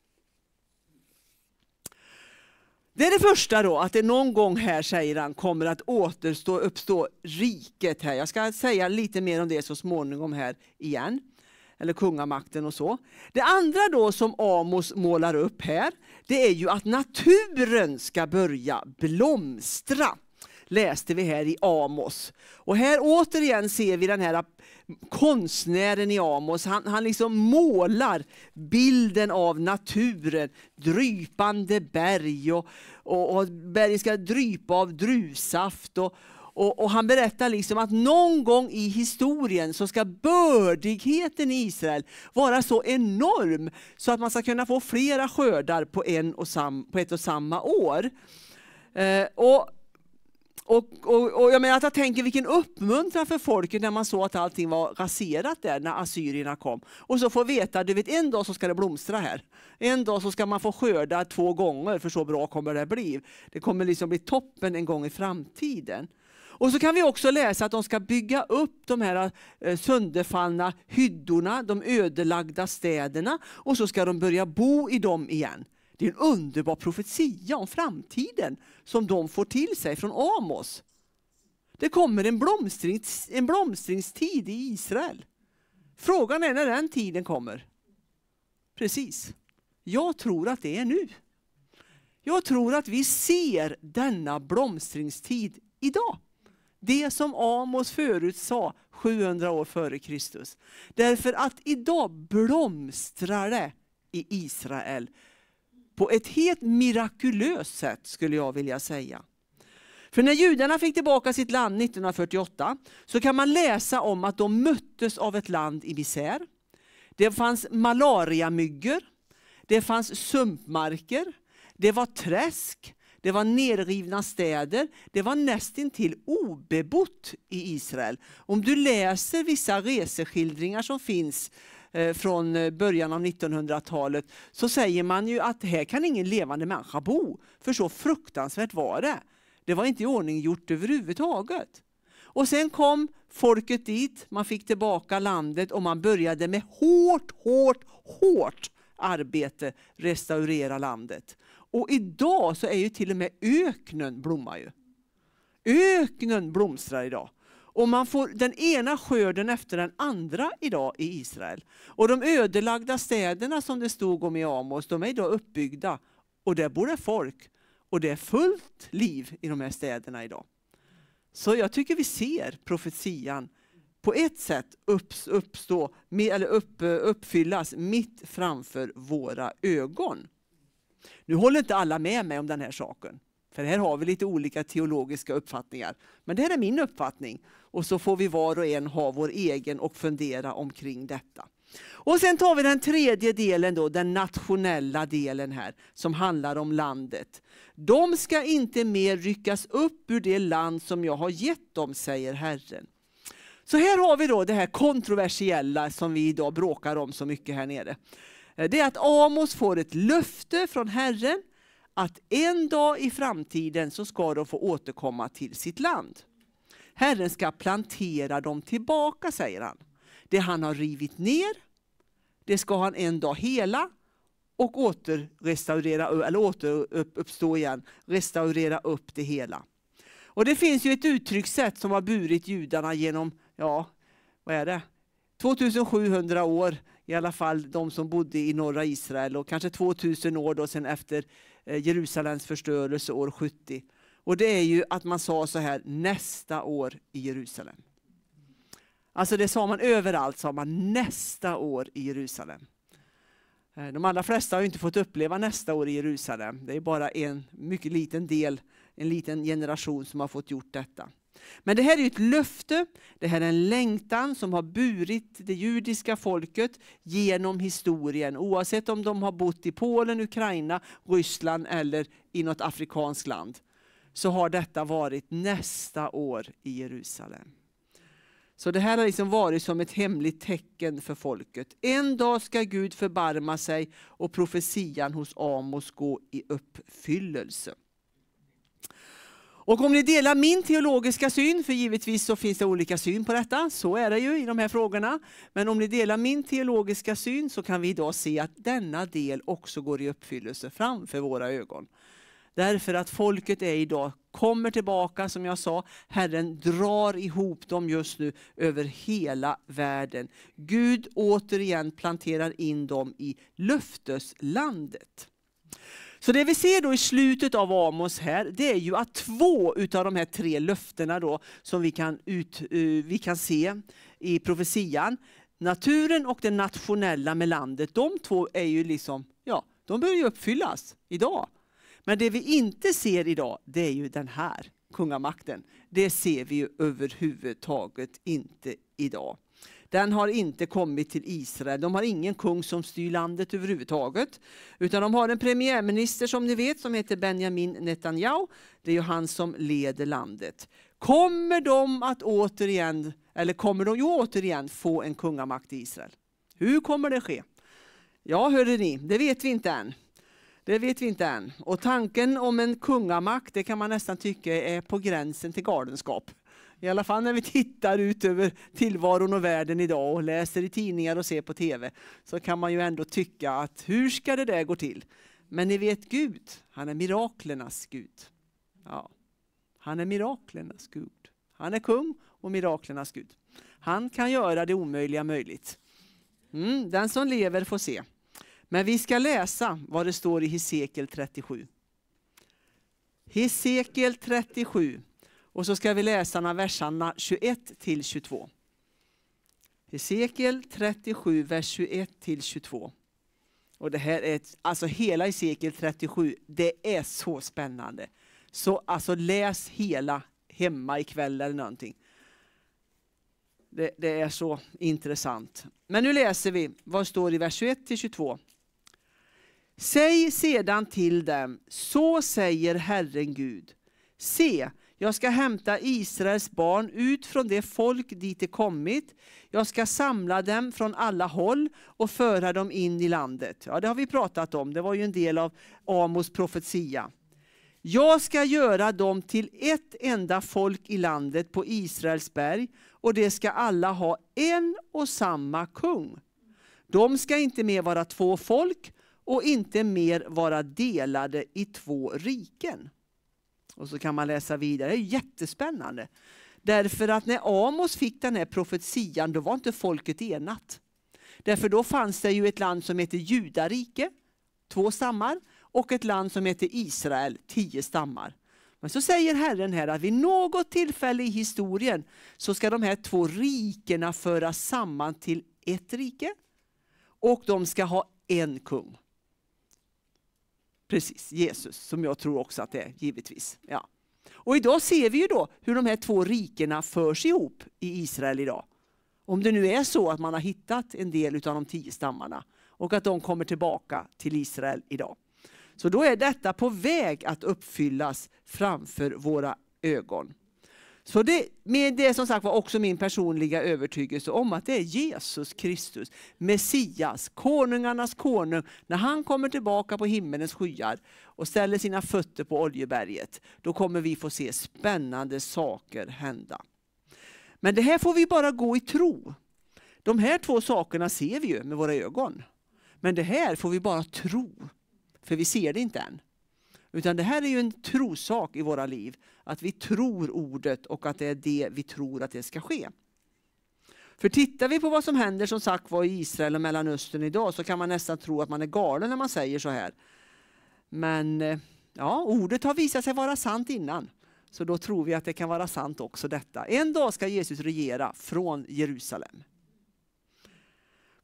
Det är det första då, att det någon gång här, säger han, kommer att återstå, uppstå riket här. Jag ska säga lite mer om det så småningom här igen. Eller kungamakten och så. Det andra då som Amos målar upp här, det är ju att naturen ska börja blomstra. Läste vi här i Amos. Och här återigen ser vi den här konstnären i Amos, han, han liksom målar bilden av naturen, drypande berg och, och, och bergen ska drypa av druvsaft. Och, och, och, han berättar liksom att någon gång i historien så ska bördigheten i Israel vara så enorm så att man ska kunna få flera skördar på, en och sam, på ett och samma år. Eh, och och, och, och, jag menar att jag tänker vilken uppmuntran för folket när man såg att allting var raserat där när assyrierna kom. Och så få veta, du vet en dag så ska det blomstra här. En dag så ska man få skörda två gånger för så bra kommer det bli. Det kommer liksom bli toppen en gång i framtiden. Och så kan vi också läsa att de ska bygga upp de här eh, sönderfallna hyddorna, de ödelagda städerna och så ska de börja bo i dem igen. Det är en underbar profetia om framtiden som de får till sig från Amos. Det kommer en, blomstrings, en blomstringstid i Israel. Frågan är när den tiden kommer. Precis. Jag tror att det är nu. Jag tror att vi ser denna blomstringstid idag. Det som Amos förut sa 700 år före Kristus. Därför att idag blomstrar det i Israel på ett helt mirakulöst sätt skulle jag vilja säga. För när judarna fick tillbaka sitt land 1948 så kan man läsa om att de möttes av ett land i misär. Det fanns malariamyggor, det fanns sumpmarker, det var träsk, det var nedrivna städer, det var nästintill obebott i Israel. Om du läser vissa reseskildringar som finns Eh, från eh, början av 1900-talet så säger man ju att här kan ingen levande människa bo. För så fruktansvärt var det. Det var inte i ordning gjort överhuvudtaget. Och sen kom folket dit, man fick tillbaka landet och man började med hårt, hårt, hårt arbete restaurera landet. Och idag så är ju till och med öknen blommar ju. Öknen blomstrar idag. Och man får den ena skörden efter den andra idag i Israel. Och de ödelagda städerna som det stod om i Amos, de är idag uppbyggda. Och där bor det folk. Och det är fullt liv i de här städerna idag. Så jag tycker vi ser profetian på ett sätt uppstå, eller upp, uppfyllas mitt framför våra ögon. Nu håller inte alla med mig om den här saken. För här har vi lite olika teologiska uppfattningar. Men det här är min uppfattning. Och så får vi var och en ha vår egen och fundera omkring detta. Och sen tar vi den tredje delen, då, den nationella delen här, som handlar om landet. De ska inte mer ryckas upp ur det land som jag har gett dem, säger Herren. Så här har vi då det här kontroversiella som vi idag bråkar om så mycket här nere. Det är att Amos får ett löfte från Herren att en dag i framtiden så ska de få återkomma till sitt land. Herren ska plantera dem tillbaka, säger han. Det han har rivit ner, det ska han en dag hela och återrestaurera, eller återuppstå igen, restaurera upp det hela. Och Det finns ju ett uttryckssätt som har burit judarna genom, ja, vad är det? 2700 år, i alla fall de som bodde i norra Israel och kanske 2000 år då sen efter Eh, Jerusalems förstörelse år 70. Och det är ju att man sa så här, nästa år i Jerusalem. Alltså det sa man överallt, sa man nästa år i Jerusalem. Eh, de allra flesta har inte fått uppleva nästa år i Jerusalem. Det är bara en mycket liten del, en liten generation som har fått gjort detta. Men det här är ett löfte, det här är en längtan som har burit det judiska folket genom historien. Oavsett om de har bott i Polen, Ukraina, Ryssland eller i något afrikanskt land. Så har detta varit nästa år i Jerusalem. Så det här har liksom varit som ett hemligt tecken för folket. En dag ska Gud förbarma sig och profetian hos Amos gå i uppfyllelse. Och om ni delar min teologiska syn, för givetvis så finns det olika syn på detta, så är det ju i de här frågorna. Men om ni delar min teologiska syn så kan vi idag se att denna del också går i uppfyllelse framför våra ögon. Därför att folket är idag, kommer tillbaka som jag sa, Herren drar ihop dem just nu över hela världen. Gud återigen planterar in dem i löfteslandet. Så det vi ser då i slutet av Amos här, det är ju att två utav de här tre löftena då, som vi kan, ut, uh, vi kan se i profetian, naturen och det nationella med landet, de två är ju liksom, ja, de börjar ju uppfyllas idag. Men det vi inte ser idag, det är ju den här kungamakten. Det ser vi ju överhuvudtaget inte idag. Den har inte kommit till Israel. De har ingen kung som styr landet överhuvudtaget. Utan de har en premiärminister som ni vet som heter Benjamin Netanyahu. Det är ju han som leder landet. Kommer de att återigen, eller kommer de ju återigen få en kungamakt i Israel? Hur kommer det ske? Ja, hörde ni, det vet vi inte än. Det vet vi inte än. Och tanken om en kungamakt, det kan man nästan tycka är på gränsen till galenskap. I alla fall när vi tittar ut över tillvaron och världen idag och läser i tidningar och ser på TV, så kan man ju ändå tycka att hur ska det där gå till? Men ni vet Gud, han är miraklernas Gud. Ja, han är miraklernas Gud. Han är kung och miraklernas Gud. Han kan göra det omöjliga möjligt. Mm, den som lever får se. Men vi ska läsa vad det står i Hesekiel 37. Hesekiel 37. Och så ska vi läsa verserna 21 till 22. Hesekiel 37, vers 21 till 22. Och det här är, ett, alltså hela Hesekiel 37, det är så spännande. Så alltså läs hela hemma ikväll eller någonting. Det, det är så intressant. Men nu läser vi vad står i vers 21 till 22. Säg sedan till dem, så säger Herren Gud. Se, jag ska hämta Israels barn ut från det folk dit de kommit. Jag ska samla dem från alla håll och föra dem in i landet. Ja, det har vi pratat om. Det var ju en del av Amos profetia. Jag ska göra dem till ett enda folk i landet på Israels berg och det ska alla ha en och samma kung. De ska inte mer vara två folk och inte mer vara delade i två riken. Och så kan man läsa vidare, det är jättespännande. Därför att när Amos fick den här profetian, då var inte folket enat. Därför då fanns det ju ett land som hette Judarike, två stammar, och ett land som hette Israel, tio stammar. Men så säger Herren här att vid något tillfälle i historien så ska de här två rikena föras samman till ett rike. Och de ska ha en kung. Precis, Jesus, som jag tror också att det är, givetvis. Ja. Och idag ser vi ju då hur de här två rikena förs ihop i Israel idag. Om det nu är så att man har hittat en del av de tio stammarna och att de kommer tillbaka till Israel idag. Så då är detta på väg att uppfyllas framför våra ögon. Så det, med det som sagt var också min personliga övertygelse om att det är Jesus Kristus, Messias, konungarnas konung. När han kommer tillbaka på himmelens skyar och ställer sina fötter på Oljeberget, då kommer vi få se spännande saker hända. Men det här får vi bara gå i tro. De här två sakerna ser vi ju med våra ögon. Men det här får vi bara tro, för vi ser det inte än. Utan det här är ju en trosak i våra liv. Att vi tror ordet och att det är det vi tror att det ska ske. För tittar vi på vad som händer som sagt var i Israel och Mellanöstern idag så kan man nästan tro att man är galen när man säger så här. Men eh, ja, ordet har visat sig vara sant innan. Så då tror vi att det kan vara sant också detta. En dag ska Jesus regera från Jerusalem.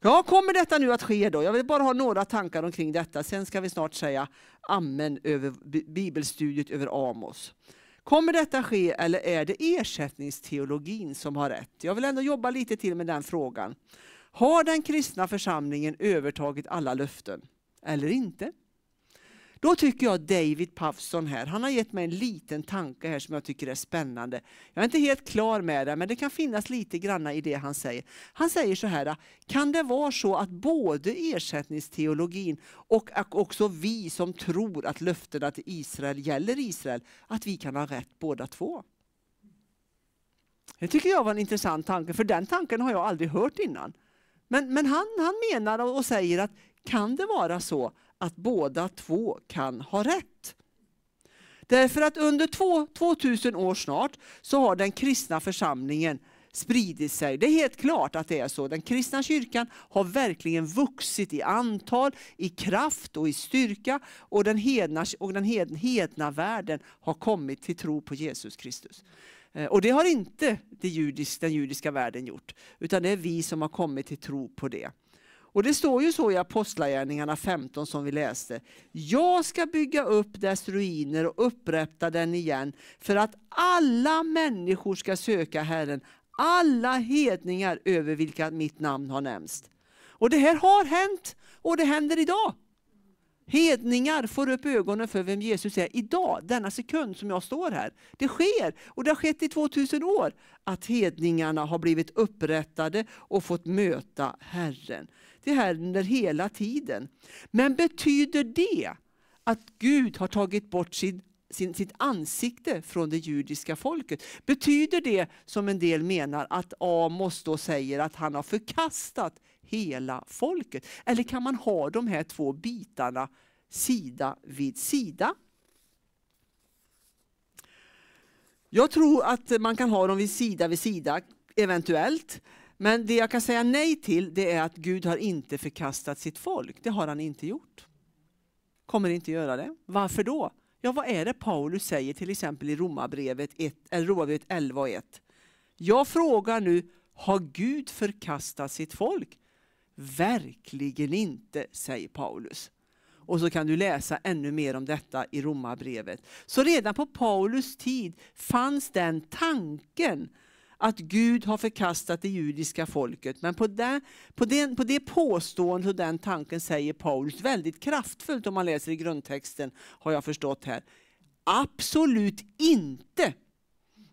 Ja, kommer detta nu att ske då? Jag vill bara ha några tankar omkring detta. Sen ska vi snart säga amen över bibelstudiet över Amos. Kommer detta ske eller är det ersättningsteologin som har rätt? Jag vill ändå jobba lite till med den frågan. Har den kristna församlingen övertagit alla löften eller inte? Då tycker jag David Pavson här, han har gett mig en liten tanke här som jag tycker är spännande. Jag är inte helt klar med det, men det kan finnas lite granna i det han säger. Han säger så här, kan det vara så att både ersättningsteologin och också vi som tror att löftena till Israel gäller Israel, att vi kan ha rätt båda två? Det tycker jag var en intressant tanke, för den tanken har jag aldrig hört innan. Men, men han, han menar och säger att kan det vara så att båda två kan ha rätt? Därför att under två, 2000 år snart så har den kristna församlingen spridit sig. Det är helt klart att det är så. Den kristna kyrkan har verkligen vuxit i antal, i kraft och i styrka och den hedna, och den hedna världen har kommit till tro på Jesus Kristus. Eh, och det har inte det judisk, den judiska världen gjort, utan det är vi som har kommit till tro på det. Och det står ju så i Apostlagärningarna 15 som vi läste. Jag ska bygga upp dess ruiner och upprätta den igen för att alla människor ska söka Herren, alla hedningar över vilka mitt namn har nämnts. Och det här har hänt och det händer idag. Hedningar får upp ögonen för vem Jesus är idag, denna sekund som jag står här. Det sker, och det har skett i 2000 år, att hedningarna har blivit upprättade och fått möta Herren. Det händer hela tiden. Men betyder det att Gud har tagit bort sin, sin, sitt ansikte från det judiska folket? Betyder det, som en del menar, att Amos då säger att han har förkastat hela folket? Eller kan man ha de här två bitarna sida vid sida? Jag tror att man kan ha dem vid sida vid sida, eventuellt. Men det jag kan säga nej till det är att Gud har inte förkastat sitt folk. Det har han inte gjort. Kommer inte göra det. Varför då? Ja, vad är det Paulus säger till exempel i Romarbrevet, 11 och 1? Jag frågar nu, har Gud förkastat sitt folk? Verkligen inte, säger Paulus. Och så kan du läsa ännu mer om detta i Romarbrevet. Så redan på Paulus tid fanns den tanken att Gud har förkastat det judiska folket. Men på, det, på, den, på det påståendet och den tanken säger Paulus väldigt kraftfullt om man läser i grundtexten, har jag förstått här. Absolut inte!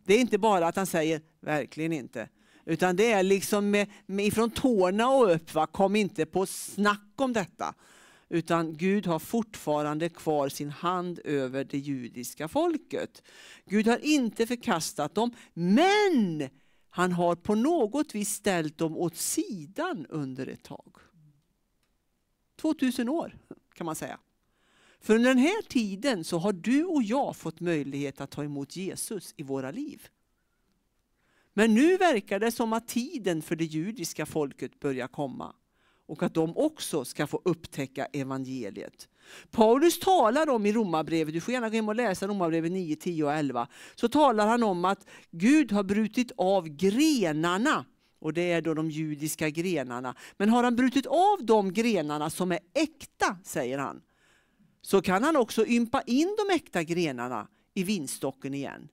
Det är inte bara att han säger verkligen inte. Utan det är liksom med, med ifrån tårna och upp, va? kom inte på snack om detta. Utan Gud har fortfarande kvar sin hand över det judiska folket. Gud har inte förkastat dem, men han har på något vis ställt dem åt sidan under ett tag. 2000 år kan man säga. För under den här tiden så har du och jag fått möjlighet att ta emot Jesus i våra liv. Men nu verkar det som att tiden för det judiska folket börjar komma och att de också ska få upptäcka evangeliet. Paulus talar om i Romarbrevet, du får gärna gå hem och läsa Romarbrevet 9, 10 och 11, så talar han om att Gud har brutit av grenarna och det är då de judiska grenarna. Men har han brutit av de grenarna som är äkta, säger han, så kan han också ympa in de äkta grenarna i vinstocken igen.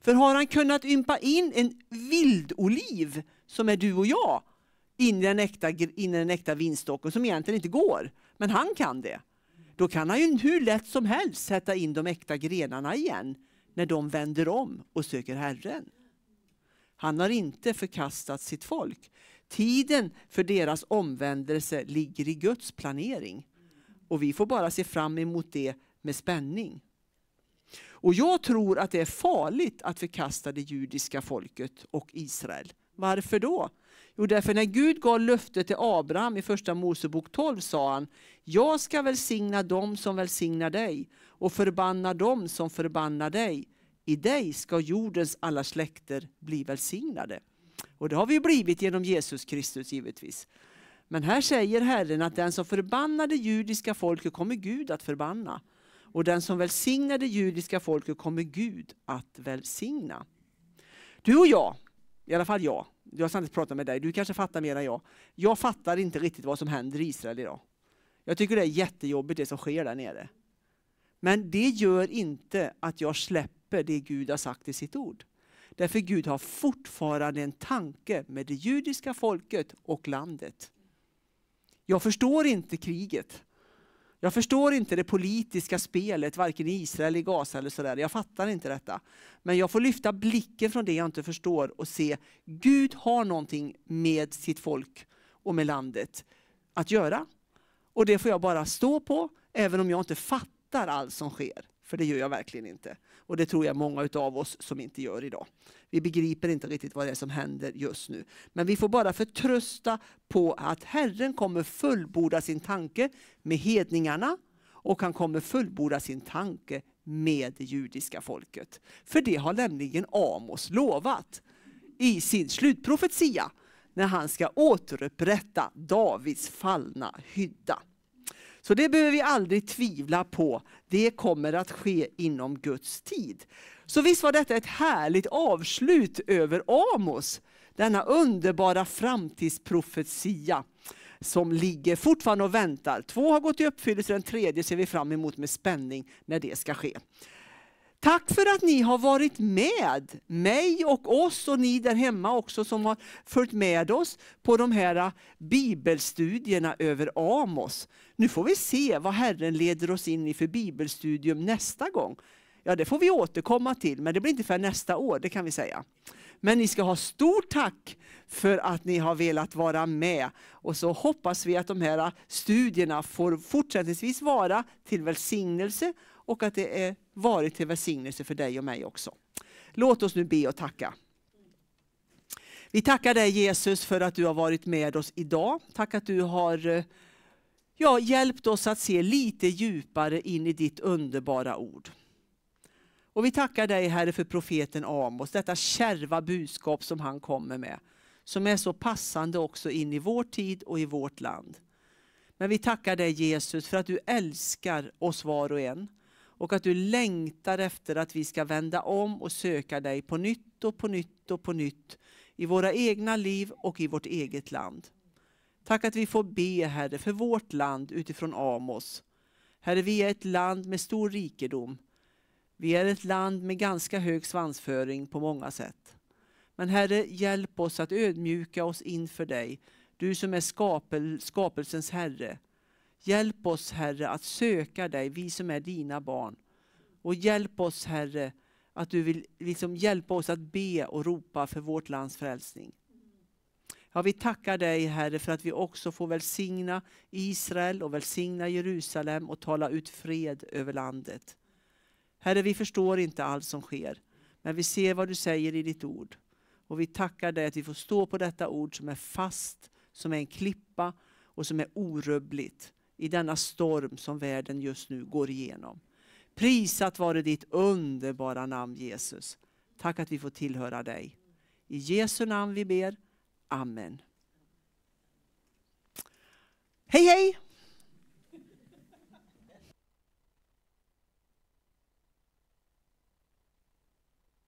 För har han kunnat ympa in en vildoliv, som är du och jag, in i den äkta, in i den äkta vinstocken som egentligen inte går. Men han kan det. Då kan han ju hur lätt som helst sätta in de äkta grenarna igen när de vänder om och söker Herren. Han har inte förkastat sitt folk. Tiden för deras omvändelse ligger i Guds planering. Och vi får bara se fram emot det med spänning. Och jag tror att det är farligt att förkasta det judiska folket och Israel. Varför då? Jo, därför när Gud gav löftet till Abraham i första Mosebok 12 sa han, jag ska välsigna dem som välsignar dig och förbanna dem som förbannar dig. I dig ska jordens alla släkter bli välsignade. Och det har vi blivit genom Jesus Kristus givetvis. Men här säger Herren att den som förbannar det judiska folket kommer Gud att förbanna. Och den som välsignar det judiska folket kommer Gud att välsigna. Du och jag, i alla fall jag, jag ska inte prata med dig, du kanske fattar mer än jag. Jag fattar inte riktigt vad som händer i Israel idag. Jag tycker det är jättejobbigt det som sker där nere. Men det gör inte att jag släpper det Gud har sagt i sitt ord. Därför Gud har fortfarande en tanke med det judiska folket och landet. Jag förstår inte kriget. Jag förstår inte det politiska spelet, varken i Israel, i Gaza eller sådär. Jag fattar inte detta. Men jag får lyfta blicken från det jag inte förstår och se Gud har någonting med sitt folk och med landet att göra. Och det får jag bara stå på, även om jag inte fattar allt som sker. För det gör jag verkligen inte. Och det tror jag många av oss som inte gör idag. Vi begriper inte riktigt vad det är som händer just nu. Men vi får bara förtrösta på att Herren kommer fullborda sin tanke med hedningarna och han kommer fullborda sin tanke med det judiska folket. För det har nämligen Amos lovat i sin slutprofetia när han ska återupprätta Davids fallna hydda. Så det behöver vi aldrig tvivla på. Det kommer att ske inom Guds tid. Så visst var detta ett härligt avslut över Amos. Denna underbara framtidsprofetia som ligger fortfarande och väntar. Två har gått i uppfyllelse, den tredje ser vi fram emot med spänning när det ska ske. Tack för att ni har varit med, mig och oss och ni där hemma också som har följt med oss på de här bibelstudierna över Amos. Nu får vi se vad Herren leder oss in i för bibelstudium nästa gång. Ja, det får vi återkomma till, men det blir inte för nästa år, det kan vi säga. Men ni ska ha stort tack för att ni har velat vara med. Och så hoppas vi att de här studierna får fortsättningsvis vara till välsignelse och att det är varit till välsignelse för dig och mig också. Låt oss nu be och tacka. Vi tackar dig Jesus för att du har varit med oss idag. Tack att du har eh, ja, hjälpt oss att se lite djupare in i ditt underbara ord. Och vi tackar dig Herre för profeten Amos, detta kärva budskap som han kommer med. Som är så passande också in i vår tid och i vårt land. Men vi tackar dig Jesus för att du älskar oss var och en. Och att du längtar efter att vi ska vända om och söka dig på nytt och på nytt och på nytt. I våra egna liv och i vårt eget land. Tack att vi får be Herre för vårt land utifrån Amos. Herre, vi är ett land med stor rikedom. Vi är ett land med ganska hög svansföring på många sätt. Men Herre, hjälp oss att ödmjuka oss inför dig. Du som är skapel, skapelsens Herre. Hjälp oss Herre att söka dig, vi som är dina barn. Och hjälp oss Herre att du vill liksom hjälpa oss att be och ropa för vårt lands frälsning. Ja, vi tackar dig Herre för att vi också får välsigna Israel och välsigna Jerusalem och tala ut fred över landet. Herre, vi förstår inte allt som sker, men vi ser vad du säger i ditt ord. Och vi tackar dig att vi får stå på detta ord som är fast, som är en klippa och som är orubbligt i denna storm som världen just nu går igenom. Prisat vare ditt underbara namn Jesus. Tack att vi får tillhöra dig. I Jesu namn vi ber. Amen. Hej hej!